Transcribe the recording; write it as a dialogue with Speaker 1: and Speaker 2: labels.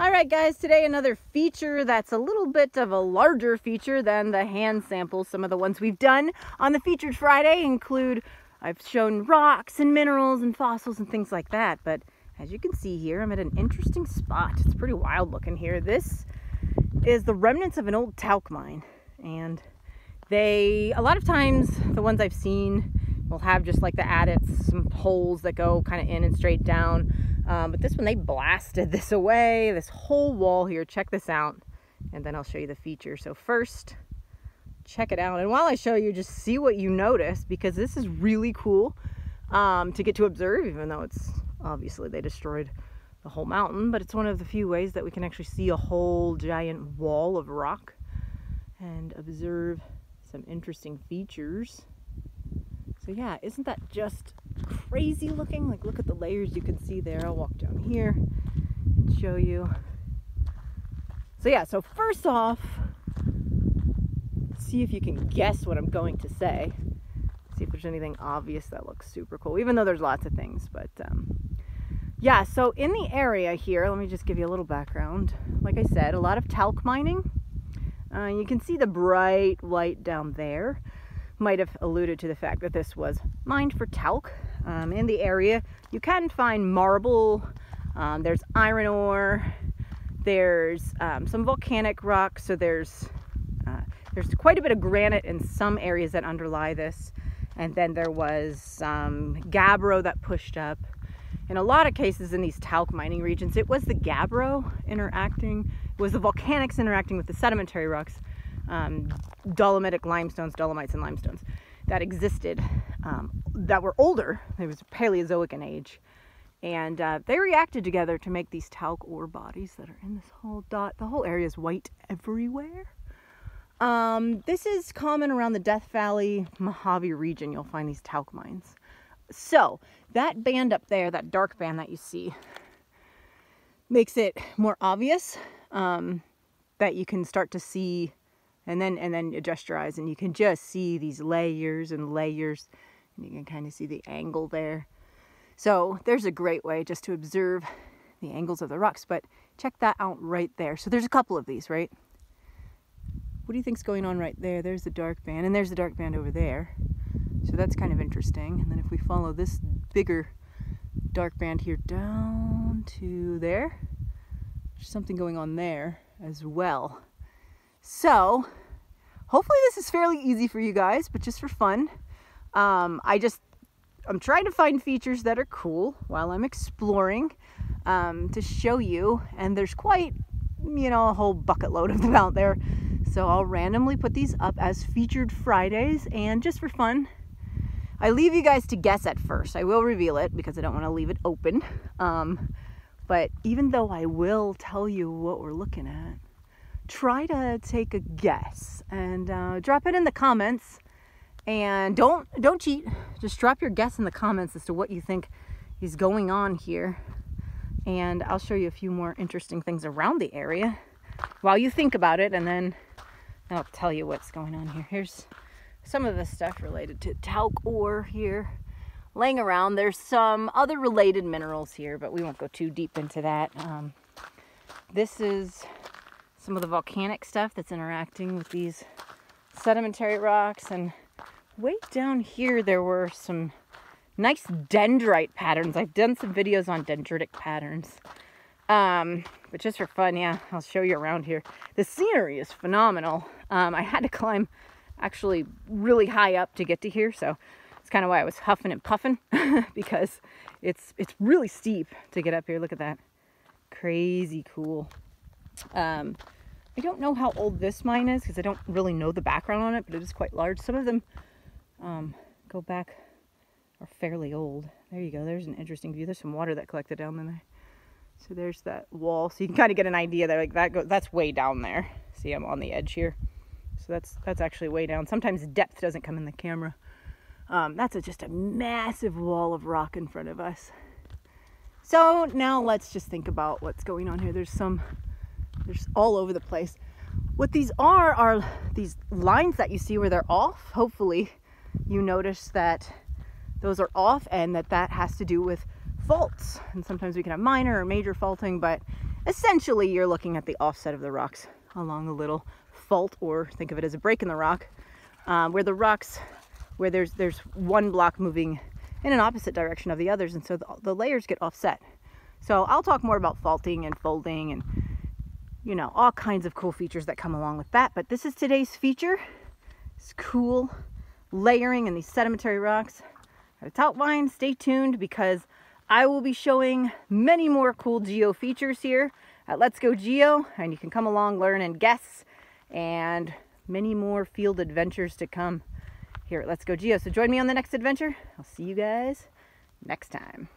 Speaker 1: All right, guys, today another feature that's a little bit of a larger feature than the hand samples. Some of the ones we've done on the Featured Friday include I've shown rocks and minerals and fossils and things like that. But as you can see here, I'm at an interesting spot. It's pretty wild looking here. This is the remnants of an old talc mine. And they, a lot of times, the ones I've seen will have just like the adits, some holes that go kind of in and straight down. Um, but this one, they blasted this away, this whole wall here. Check this out. And then I'll show you the feature. So first, check it out. And while I show you, just see what you notice because this is really cool um, to get to observe, even though it's obviously they destroyed the whole mountain. But it's one of the few ways that we can actually see a whole giant wall of rock and observe some interesting features. So yeah, isn't that just crazy looking. Like look at the layers you can see there. I'll walk down here and show you. So yeah, so first off, see if you can guess what I'm going to say. See if there's anything obvious that looks super cool, even though there's lots of things. But um, yeah, so in the area here, let me just give you a little background. Like I said, a lot of talc mining. Uh, you can see the bright white down there. Might have alluded to the fact that this was mined for talc um, in the area. You can find marble, um, there's iron ore, there's um, some volcanic rock, so there's uh, there's quite a bit of granite in some areas that underlie this. And then there was some gabbro that pushed up. In a lot of cases in these talc mining regions, it was the gabbro interacting, it was the volcanics interacting with the sedimentary rocks, um, dolomitic limestones, dolomites and limestones that existed um, that were older. It was Paleozoic in age. And uh, they reacted together to make these talc ore bodies that are in this whole dot. The whole area is white everywhere. Um, this is common around the Death Valley, Mojave region. You'll find these talc mines. So that band up there, that dark band that you see, makes it more obvious um, that you can start to see and then and then adjust your eyes and you can just see these layers and layers and you can kind of see the angle there. So there's a great way just to observe the angles of the rocks but check that out right there. So there's a couple of these right? What do you think's going on right there? There's the dark band and there's the dark band over there. So that's kind of interesting and then if we follow this bigger dark band here down to there there's something going on there as well so hopefully this is fairly easy for you guys, but just for fun. Um, I just, I'm trying to find features that are cool while I'm exploring um, to show you. And there's quite, you know, a whole bucket load of them out there. So I'll randomly put these up as featured Fridays and just for fun. I leave you guys to guess at first. I will reveal it because I don't want to leave it open. Um, but even though I will tell you what we're looking at, try to take a guess and uh, drop it in the comments. And don't don't cheat. Just drop your guess in the comments as to what you think is going on here. And I'll show you a few more interesting things around the area while you think about it, and then I'll tell you what's going on here. Here's some of the stuff related to talc ore here laying around. There's some other related minerals here, but we won't go too deep into that. Um, this is some of the volcanic stuff that's interacting with these sedimentary rocks. And way down here, there were some nice dendrite patterns. I've done some videos on dendritic patterns. Um, but just for fun, yeah, I'll show you around here. The scenery is phenomenal. Um, I had to climb actually really high up to get to here, so it's kind of why I was huffing and puffing because it's it's really steep to get up here. Look at that, crazy cool. Um, I don't know how old this mine is because I don't really know the background on it, but it is quite large. Some of them um, go back, are fairly old. There you go. There's an interesting view. There's some water that collected down there. So there's that wall. So you can kind of get an idea that like that goes, that's way down there. See, I'm on the edge here. So that's that's actually way down. Sometimes depth doesn't come in the camera. Um, that's a, just a massive wall of rock in front of us. So now let's just think about what's going on here. There's some there's all over the place. What these are are these lines that you see where they're off. Hopefully you notice that those are off and that that has to do with faults. And sometimes we can have minor or major faulting, but essentially you're looking at the offset of the rocks along a little fault or think of it as a break in the rock um, where the rocks where there's there's one block moving in an opposite direction of the others and so the, the layers get offset so I'll talk more about faulting and folding and you know all kinds of cool features that come along with that but this is today's feature it's cool layering in these sedimentary rocks at a outline stay tuned because I will be showing many more cool geo features here at Let's Go Geo and you can come along learn and guess and many more field adventures to come here at Let's Go Geo. So join me on the next adventure. I'll see you guys next time.